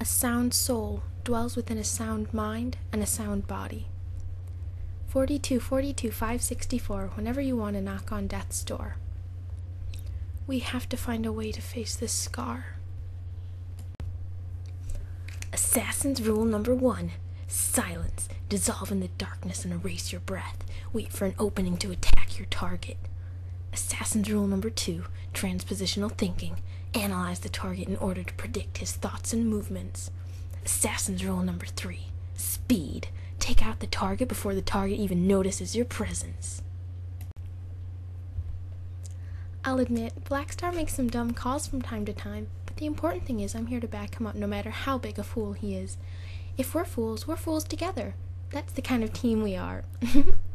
A sound soul dwells within a sound mind and a sound body. 42 42 564 whenever you want to knock on death's door. We have to find a way to face this scar. Assassin's rule number one silence. Dissolve in the darkness and erase your breath. Wait for an opening to attack your target. Assassin's rule number two transpositional thinking. Analyze the target in order to predict his thoughts and movements. Assassin's rule number three speed. Take out the target before the target even notices your presence. I'll admit, Blackstar makes some dumb calls from time to time, but the important thing is I'm here to back him up no matter how big a fool he is. If we're fools, we're fools together. That's the kind of team we are.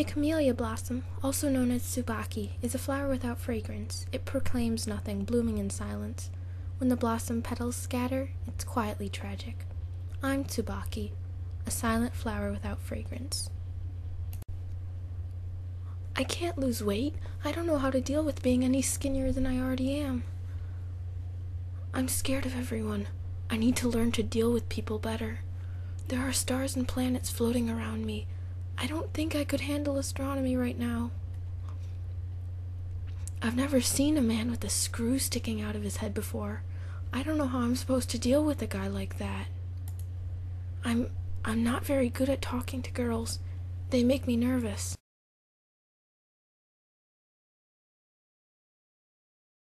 the camellia blossom, also known as tsubaki, is a flower without fragrance. It proclaims nothing, blooming in silence. When the blossom petals scatter, it's quietly tragic. I'm tsubaki, a silent flower without fragrance. I can't lose weight. I don't know how to deal with being any skinnier than I already am. I'm scared of everyone. I need to learn to deal with people better. There are stars and planets floating around me. I don't think I could handle astronomy right now. I've never seen a man with a screw sticking out of his head before. I don't know how I'm supposed to deal with a guy like that. I'm I'm not very good at talking to girls. They make me nervous.